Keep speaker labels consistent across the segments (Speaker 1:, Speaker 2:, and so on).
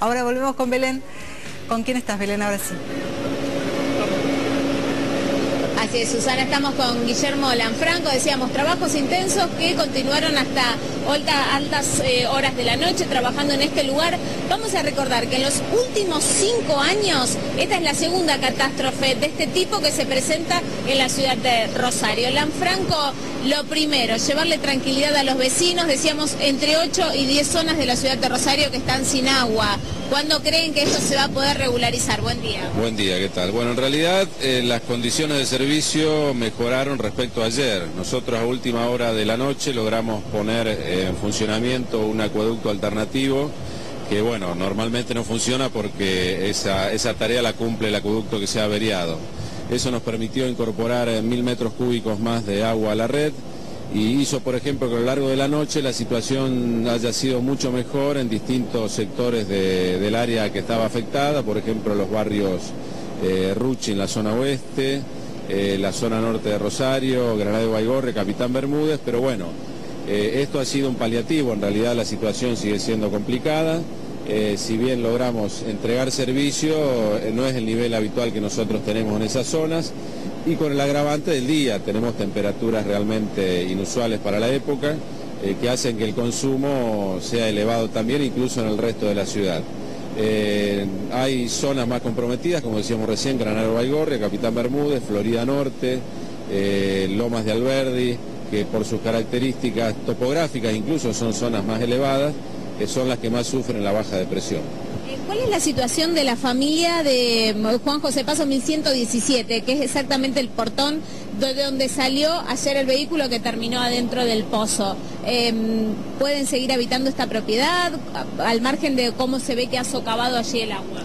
Speaker 1: Ahora volvemos con Belén. ¿Con quién estás, Belén? Ahora sí.
Speaker 2: Así es, Susana, estamos con Guillermo Lanfranco, decíamos, trabajos intensos que continuaron hasta altas eh, horas de la noche trabajando en este lugar. Vamos a recordar que en los últimos cinco años, esta es la segunda catástrofe de este tipo que se presenta en la ciudad de Rosario. Lanfranco, lo primero, llevarle tranquilidad a los vecinos, decíamos, entre 8 y 10 zonas de la ciudad de Rosario que están sin agua. ¿Cuándo creen que esto se va a poder regularizar? Buen día.
Speaker 3: Buen día, ¿qué tal? Bueno, en realidad eh, las condiciones de servicio mejoraron respecto a ayer. Nosotros a última hora de la noche logramos poner eh, en funcionamiento un acueducto alternativo que, bueno, normalmente no funciona porque esa, esa tarea la cumple el acueducto que se ha averiado. Eso nos permitió incorporar eh, mil metros cúbicos más de agua a la red y hizo, por ejemplo, que a lo largo de la noche la situación haya sido mucho mejor en distintos sectores del área que estaba afectada, por ejemplo, los barrios eh, Ruchi en la zona oeste, eh, la zona norte de Rosario, Granada de Baigorre, Capitán Bermúdez, pero bueno, eh, esto ha sido un paliativo, en realidad la situación sigue siendo complicada. si bien logramos entregar servicio, no es el nivel habitual que nosotros tenemos en esas zonas y con el agravante del día. Tenemos temperaturas realmente inusuales para la época eh, que hacen que el consumo sea elevado también incluso en el resto de la ciudad. Eh, hay zonas más comprometidas, como decíamos recién, Granado Baigorria, Capitán Bermúdez, Florida Norte, eh, Lomas de Alberdi, que por sus características topográficas incluso son zonas más elevadas, que son las que más sufren la baja depresión.
Speaker 2: ¿Cuál es la situación de la familia de Juan José Paso 1117, que es exactamente el portón de donde salió ayer el vehículo que terminó adentro del pozo? Em, ¿Pueden seguir habitando esta propiedad al margen de cómo se ve que ha socavado allí el agua?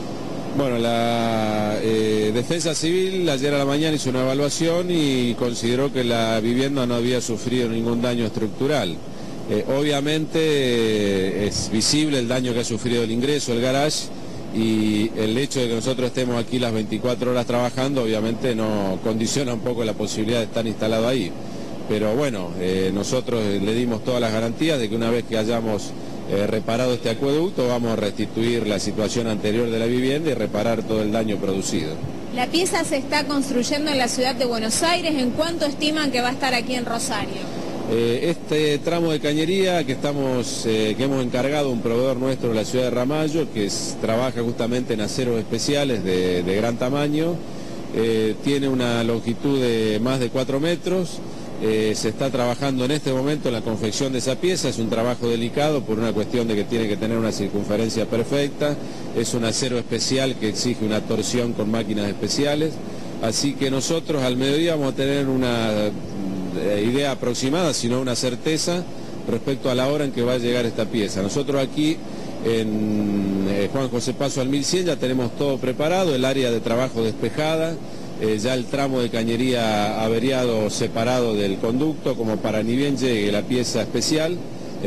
Speaker 3: Bueno, la eh, Defensa Civil ayer a la mañana hizo una evaluación y consideró que la vivienda no había sufrido ningún daño estructural. Eh, obviamente eh, es visible el daño que ha sufrido el ingreso, el garage, y el hecho de que nosotros estemos aquí las 24 horas trabajando, obviamente no condiciona un poco la posibilidad de estar instalado ahí. Pero bueno, nosotros le dimos todas las garantías de que una vez que hayamos reparado este acueducto, vamos a restituir la situación anterior de la vivienda y reparar todo el daño producido.
Speaker 2: La pieza se está construyendo en la ciudad de Buenos Aires. ¿En cuánto estiman que va a estar aquí en Rosario?
Speaker 3: Eh, este tramo de cañería que, estamos, eh, que hemos encargado a un proveedor nuestro de la ciudad de Ramallo, que trabaja justamente en aceros especiales de, gran tamaño, eh, tiene una longitud de más de 4 metros, se está trabajando en este momento en la confección de esa pieza, es un trabajo delicado por una cuestión de que tiene que tener una circunferencia perfecta, es un acero especial que exige una torsión con máquinas especiales, así que nosotros al mediodía vamos a tener una eh, idea aproximada, sino una certeza respecto a la hora en que va a llegar esta pieza. Nosotros aquí en eh, Juan José Paso al 1100 ya tenemos todo preparado, el área de trabajo despejada, eh, ya el tramo de cañería averiado separado del conducto, como para ni bien llegue la pieza especial,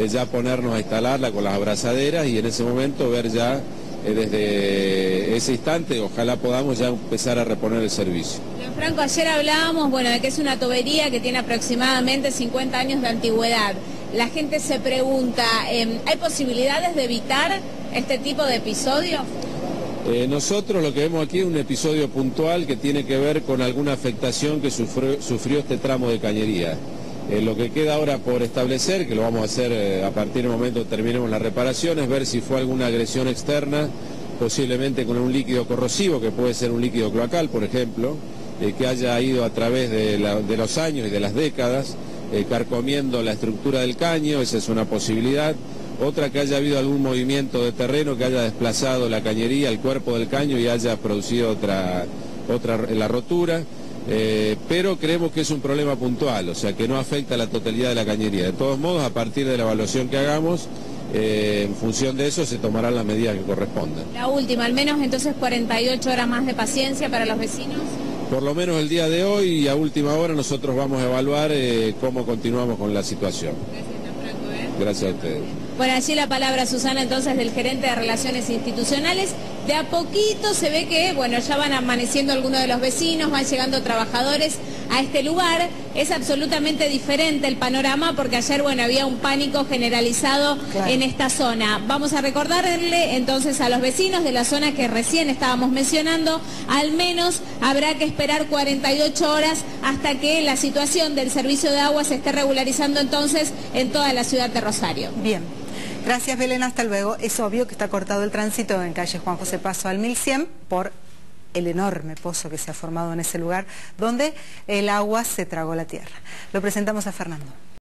Speaker 3: ya ponernos a instalarla con las abrazaderas y en ese momento ver ya desde ese instante, ojalá podamos ya empezar a reponer el servicio.
Speaker 2: Franco, ayer hablábamos, bueno, de que es una tubería que tiene aproximadamente 50 años de antigüedad. La gente se pregunta, em, ¿hay posibilidades de evitar este tipo de episodios?
Speaker 3: Eh, nosotros lo que vemos aquí es un episodio puntual que tiene que ver con alguna afectación que sufrió, este tramo de cañería. Eh, lo que queda ahora por establecer, que lo vamos a hacer eh, a partir del momento que terminemos la reparación, es ver si fue alguna agresión externa, posiblemente con un líquido corrosivo, que puede ser un líquido cloacal, por ejemplo, que haya ido a través de, los años y de las décadas, carcomiendo la estructura del caño, esa es una posibilidad. Otra que haya habido algún movimiento de terreno que haya desplazado la cañería, el cuerpo del caño y haya producido otra, otra la rotura. Eh, pero creemos que es un problema puntual, o sea que no afecta a la totalidad de la cañería. De todos modos, a partir de la evaluación que hagamos, en función de eso se tomarán las medidas que correspondan.
Speaker 2: La última, al menos entonces 48 horas más de paciencia para los vecinos
Speaker 3: por lo menos el día de hoy y a última hora nosotros vamos a evaluar eh, cómo continuamos con la situación.
Speaker 2: Gracias, ¿eh?
Speaker 3: Gracias a ustedes.
Speaker 2: Bueno, allí la palabra, Susana, entonces, del gerente de Relaciones Institucionales. De a poquito se ve que, bueno, ya van amaneciendo algunos de los vecinos, van llegando trabajadores a este lugar. Es absolutamente diferente el panorama porque ayer, bueno, había un pánico generalizado en esta zona. Vamos a recordarle entonces a los vecinos de la zona que recién estábamos mencionando, al menos habrá que esperar 48 horas hasta que la situación del servicio de agua se esté regularizando entonces en toda la ciudad de Rosario.
Speaker 1: Bien. Gracias Belén, hasta luego. Es obvio que está cortado el tránsito en calle Juan José Paso al 1100 por el enorme pozo que se ha formado en ese lugar donde el agua se tragó la tierra. Lo presentamos a Fernando.